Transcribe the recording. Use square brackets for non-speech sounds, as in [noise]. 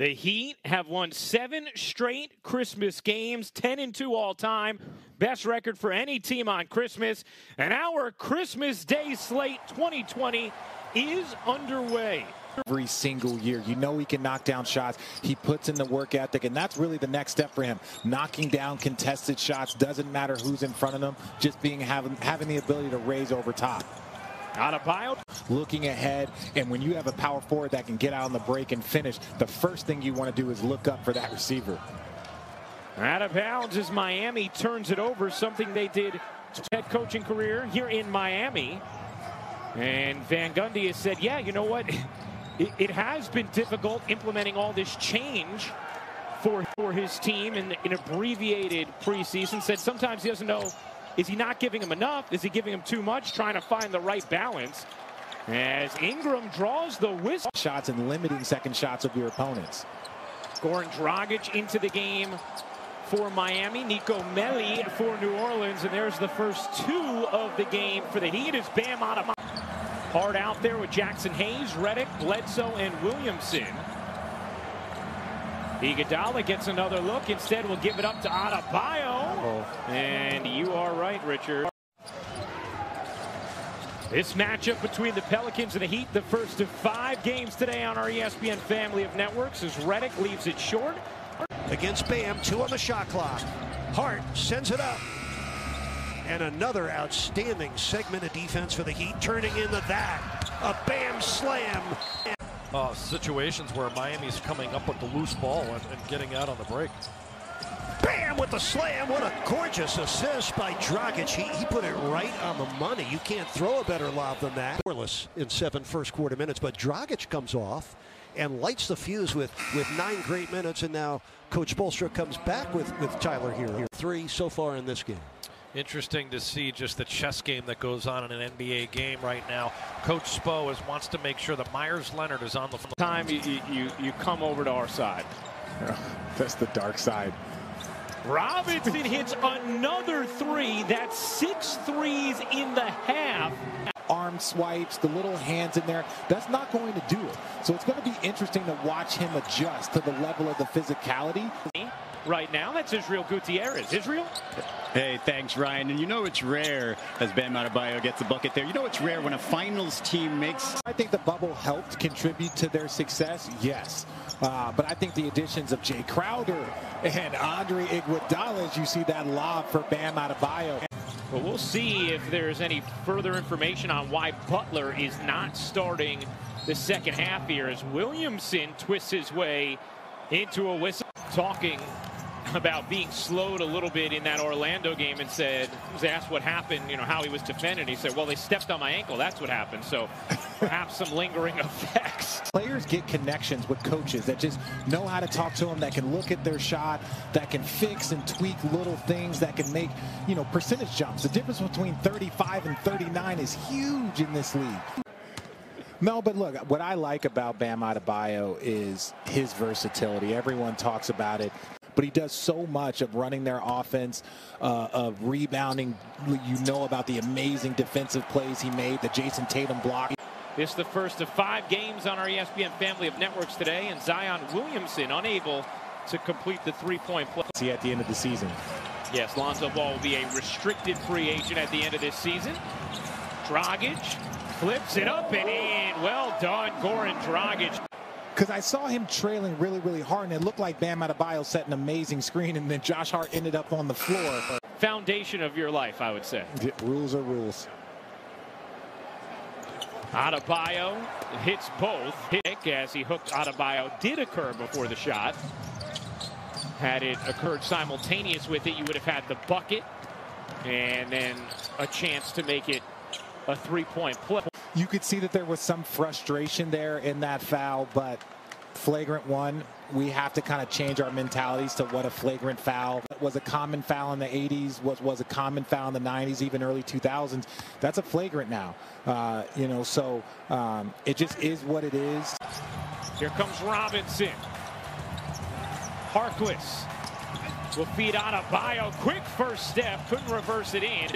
The Heat have won seven straight Christmas games, 10 and 2 all time. Best record for any team on Christmas. And our Christmas Day slate 2020 is underway. Every single year. You know he can knock down shots. He puts in the work ethic, and that's really the next step for him. Knocking down contested shots doesn't matter who's in front of them, just being having having the ability to raise over top. Adebayo. Looking ahead, and when you have a power forward that can get out on the break and finish, the first thing you want to do is look up for that receiver. Out of bounds as Miami turns it over, something they did head coaching career here in Miami. And Van Gundy has said, yeah, you know what? [laughs] It, it has been difficult implementing all this change for, for his team in an abbreviated preseason. Said sometimes he doesn't know is he not giving him enough? Is he giving him too much? Trying to find the right balance. As Ingram draws the whistle. Shots and limiting second shots of your opponents. Goran Dragic into the game for Miami. Nico Melli for New Orleans. And there's the first two of the game for the Heat as Bam Adebayo. Hard out there with Jaxson Hayes, Redick, Bledsoe, and Williamson. Iguodala gets another look. Instead, we'll give it up to Adebayo. Oh. And you are right, Richard. This matchup between the Pelicans and the Heat, the first of five games today on our ESPN family of networks as Redick leaves it short. Against Bam, two on the shot clock. Hart sends it up. And another outstanding segment of defense for the Heat, turning into that. A Bam slam uh, situations where Miami's coming up with the loose ball and, and getting out on the break. Bam with the slam. What a gorgeous assist by Dragic. He, he put it right on the money. You can't throw a better lob than that. Scoreless in seven first quarter minutes, but Dragic comes off and lights the fuse with, with nine great minutes. And now Coach Spoelstra comes back with, with Tyler here. Three so far in this game. Interesting to see just the chess game that goes on in an NBA game right now. Coach Spo is, wants to make sure that Meyers Leonard is on the time you, you, you come over to our side. That's the dark side. Robinson hits another three. That's six threes in the half. Arm swipes, the little hands in there. That's not going to do it. So it's going to be interesting to watch him adjust to the level of the physicality right now. That's Israel Gutierrez. Israel? Hey, thanks, Ryan. And you know it's rare as Bam Adebayo gets the bucket there. You know it's rare when a finals team makes. I think the bubble helped contribute to their success, yes. Uh, but I think the additions of Jae Crowder and Andre Iguodala, as you see that lob for Bam Adebayo. Well, we'll see if there's any further information on why Butler is not starting the second half here as Williamson twists his way into a whistle. Talking [laughs] about being slowed a little bit in that Orlando game and said, was asked what happened, you know, how he was defended. He said, well, they stepped on my ankle. That's what happened. So perhaps some lingering [laughs] effects. Players get connections with coaches that just know how to talk to them, that can look at their shot, that can fix and tweak little things, that can make, you know, percentage jumps. The difference between 35 and 39 is huge in this league. No, but look, what I like about Bam Adebayo is his versatility. Everyone talks about it but he does so much of running their offense, uh, of rebounding. You know about the amazing defensive plays he made, the Jayson Tatum block. This is the first of five games on our ESPN family of networks today, and Zion Williamson unable to complete the three-point play. See at the end of the season. Yes, Lonzo Ball will be a restricted free agent at the end of this season. Dragic flips it up and in. Well done, Goran Dragic because I saw him trailing really, really hard, and it looked like Bam Adebayo set an amazing screen, and then Josh Hart ended up on the floor. Foundation of your life, I would say. Yeah, rules are rules. Adebayo hits both. Hit as he hooked Adebayo did occur before the shot. Had it occurred simultaneous with it, you would have had the bucket and then a chance to make it a three-point play you could see that there was some frustration there in that foul, but flagrant one, we have to kind of change our mentalities to what a flagrant foul was a common foul in the 80s, was, was a common foul in the 90s, even early 2000s. That's a flagrant now. Uh, you know, so um, it just is what it is. Here comes Robinson. Harkless will feed out a bio. Quick first step, couldn't reverse it in.